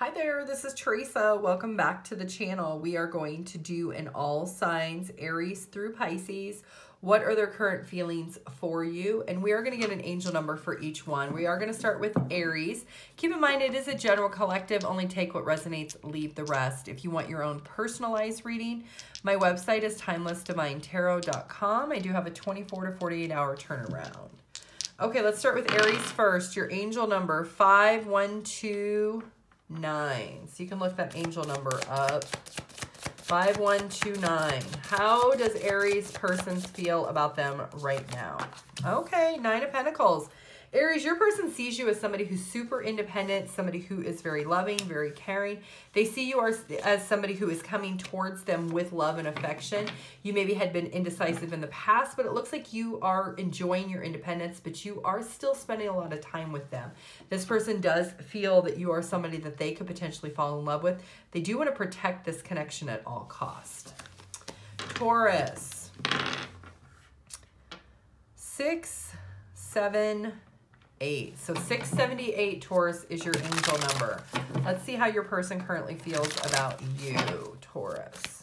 Hi there, this is Theresa. Welcome back to the channel. We are going to do an all signs Aries through Pisces. What are their current feelings for you? And we are going to get an angel number for each one. We are going to start with Aries. Keep in mind it is a general collective. Only take what resonates, leave the rest. If you want your own personalized reading, my website is timelessdivinetarot.com. I do have a 24 to 48 hour turnaround. Okay, let's start with Aries first. Your angel number 512 nine. So you can look that angel number up. 5129. How does Aries persons feel about them right now? Okay, Nine of Pentacles. Aries, your person sees you as somebody who's super independent, somebody who is very loving, very caring. They see you as, as somebody who is coming towards them with love and affection. You maybe had been indecisive in the past, but it looks like you are enjoying your independence, but you are still spending a lot of time with them. This person does feel that you are somebody that they could potentially fall in love with. They do want to protect this connection at all cost. Taurus. Six, seven, eight. So 678 Taurus is your angel number. Let's see how your person currently feels about you, Taurus.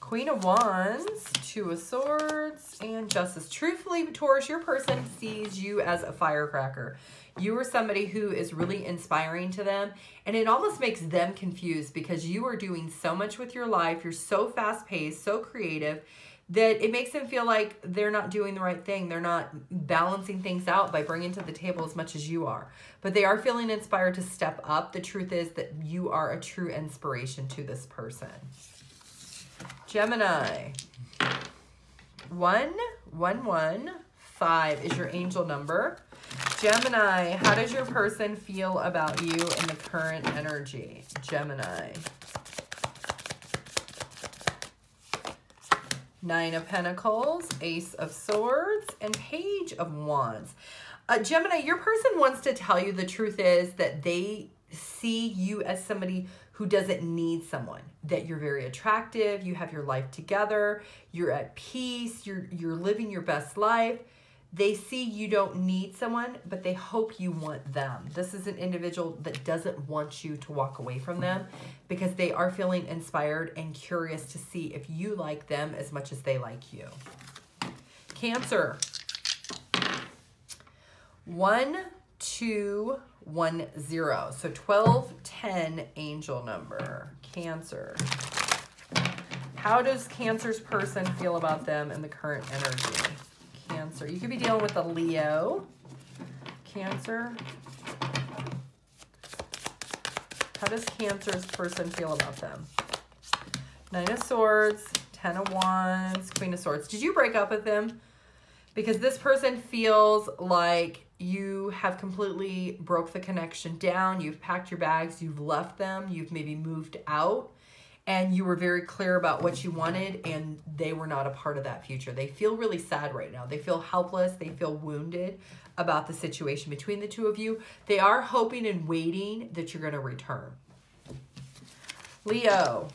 Queen of Wands, Two of Swords, and Justice. Truthfully, Taurus, your person sees you as a firecracker. You are somebody who is really inspiring to them, and it almost makes them confused because you are doing so much with your life. You're so fast-paced, so creative, that it makes them feel like they're not doing the right thing. They're not balancing things out by bringing to the table as much as you are. But they are feeling inspired to step up. The truth is that you are a true inspiration to this person. Gemini. One, one, one, five is your angel number. Gemini, how does your person feel about you in the current energy? Gemini. Nine of Pentacles, Ace of Swords, and Page of Wands. Uh, Gemini, your person wants to tell you the truth is that they see you as somebody who doesn't need someone, that you're very attractive, you have your life together, you're at peace, you're, you're living your best life, they see you don't need someone, but they hope you want them. This is an individual that doesn't want you to walk away from them because they are feeling inspired and curious to see if you like them as much as they like you. Cancer. One, two, one, zero. So 12, 10 angel number. Cancer. How does Cancer's person feel about them in the current energy? Cancer. You could be dealing with a Leo. Cancer. How does Cancer's person feel about them? Nine of Swords, Ten of Wands, Queen of Swords. Did you break up with them? Because this person feels like you have completely broke the connection down. You've packed your bags. You've left them. You've maybe moved out and you were very clear about what you wanted and they were not a part of that future. They feel really sad right now. They feel helpless. They feel wounded about the situation between the two of you. They are hoping and waiting that you're going to return. Leo.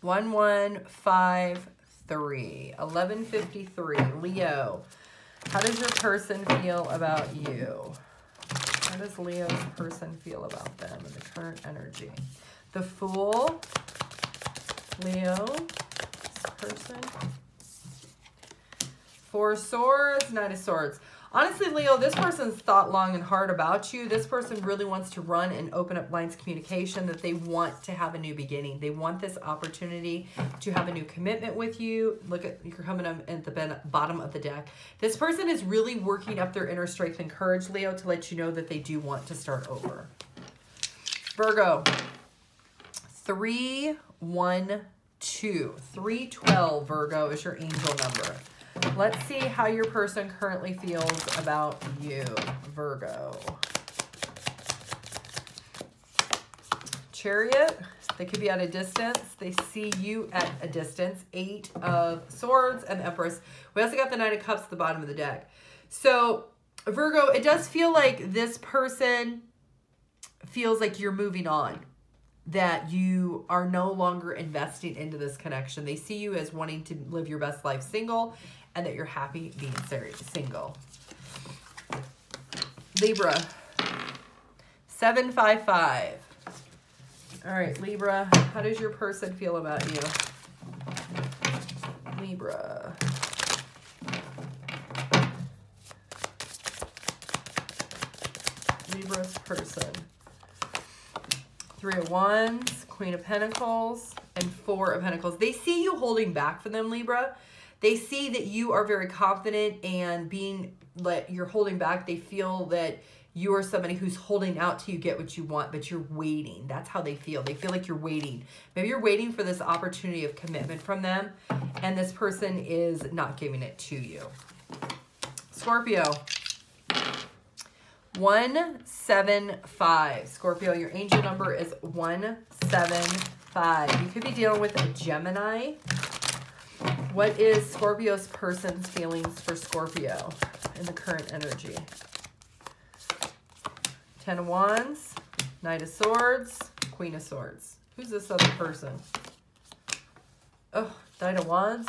1153. 1153. Leo. How does your person feel about you? How does Leo's person feel about them in the current energy? The Fool, Leo, person. Four Swords, Knight of Swords. Honestly, Leo, this person's thought long and hard about you. This person really wants to run and open up lines of communication that they want to have a new beginning. They want this opportunity to have a new commitment with you. Look at, you're coming up at the bottom of the deck. This person is really working up their inner strength and courage, Leo, to let you know that they do want to start over. Virgo, Three, one, two. 312, Virgo, is your angel number. Let's see how your person currently feels about you, Virgo. Chariot, they could be at a distance. They see you at a distance. Eight of Swords and Empress. We also got the Nine of Cups at the bottom of the deck. So, Virgo, it does feel like this person feels like you're moving on that you are no longer investing into this connection. They see you as wanting to live your best life single and that you're happy being single. Libra. 755. All right, Libra, how does your person feel about you? Libra. Libra's person. Three of Wands, Queen of Pentacles, and Four of Pentacles. They see you holding back for them, Libra. They see that you are very confident and being let you're holding back. They feel that you are somebody who's holding out till you get what you want, but you're waiting. That's how they feel. They feel like you're waiting. Maybe you're waiting for this opportunity of commitment from them, and this person is not giving it to you. Scorpio. 175. Scorpio, your angel number is 175. You could be dealing with a Gemini. What is Scorpio's person's feelings for Scorpio in the current energy? Ten of Wands, Knight of Swords, Queen of Swords. Who's this other person? Oh, Knight of Wands.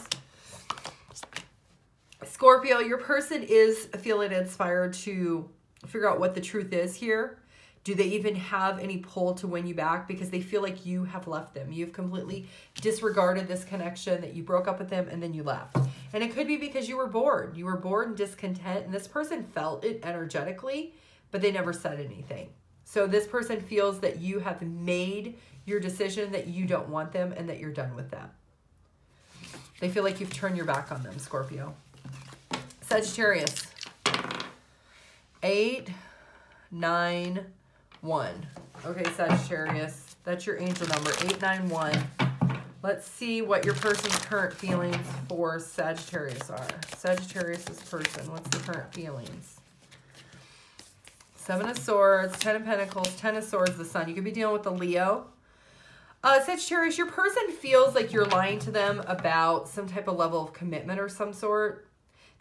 Scorpio, your person is feeling inspired to figure out what the truth is here. Do they even have any pull to win you back? Because they feel like you have left them. You've completely disregarded this connection, that you broke up with them and then you left. And it could be because you were bored. You were bored and discontent, and this person felt it energetically, but they never said anything. So this person feels that you have made your decision that you don't want them and that you're done with them. They feel like you've turned your back on them, Scorpio. Sagittarius. Eight, nine, one. Okay, Sagittarius. That's your angel number, 891. Let's see what your person's current feelings for Sagittarius are. Sagittarius's person, what's the current feelings? Seven of Swords, Ten of Pentacles, Ten of Swords, the Sun. You could be dealing with the Leo. Uh, Sagittarius, your person feels like you're lying to them about some type of level of commitment or some sort.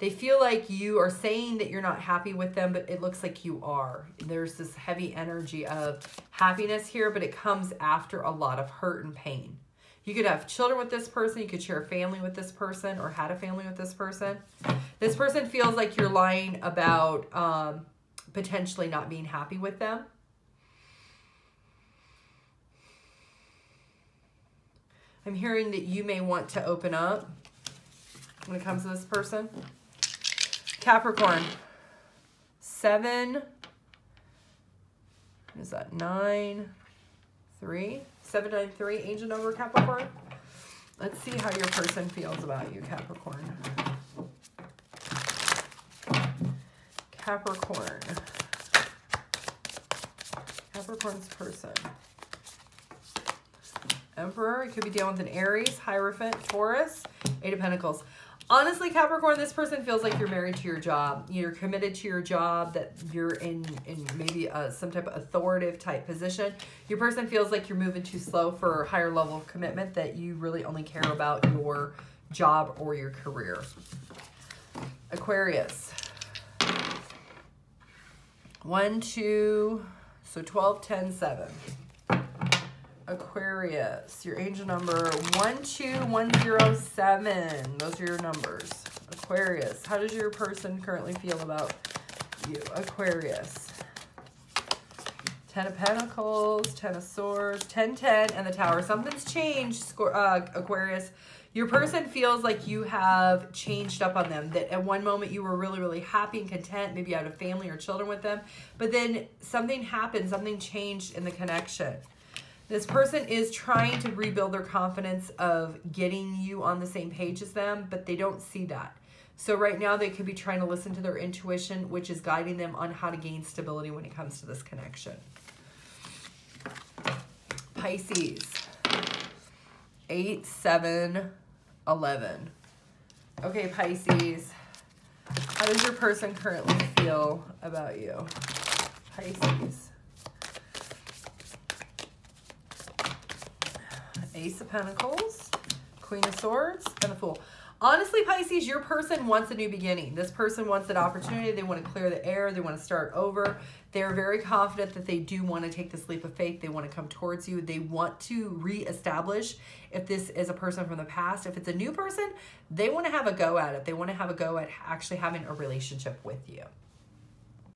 They feel like you are saying that you're not happy with them, but it looks like you are. There's this heavy energy of happiness here, but it comes after a lot of hurt and pain. You could have children with this person. You could share a family with this person or had a family with this person. This person feels like you're lying about um, potentially not being happy with them. I'm hearing that you may want to open up when it comes to this person. Capricorn. Seven. Is that? Nine. Three. Seven, nine, three. Angel number, Capricorn. Let's see how your person feels about you, Capricorn. Capricorn. Capricorn's person. Emperor. You could be dealing with an Aries, Hierophant, Taurus, Eight of Pentacles honestly capricorn this person feels like you're married to your job. You're committed to your job that you're in in maybe a, some type of authoritative type position. Your person feels like you're moving too slow for a higher level of commitment that you really only care about your job or your career. Aquarius. One two so 12 10 7 Aquarius, your angel number 12107. Those are your numbers. Aquarius, how does your person currently feel about you? Aquarius. Ten of Pentacles, Ten of Swords, 10, 10, and the Tower. Something's changed, uh, Aquarius. Your person feels like you have changed up on them. That at one moment you were really, really happy and content. Maybe you had a family or children with them. But then something happened. Something changed in the connection. This person is trying to rebuild their confidence of getting you on the same page as them, but they don't see that. So right now they could be trying to listen to their intuition, which is guiding them on how to gain stability when it comes to this connection. Pisces. 8, 7, 11. Okay, Pisces. How does your person currently feel about you? Pisces. Ace of Pentacles, Queen of Swords, and the Fool. Honestly, Pisces, your person wants a new beginning. This person wants an opportunity. They want to clear the air. They want to start over. They're very confident that they do want to take this leap of faith. They want to come towards you. They want to reestablish if this is a person from the past. If it's a new person, they want to have a go at it. They want to have a go at actually having a relationship with you.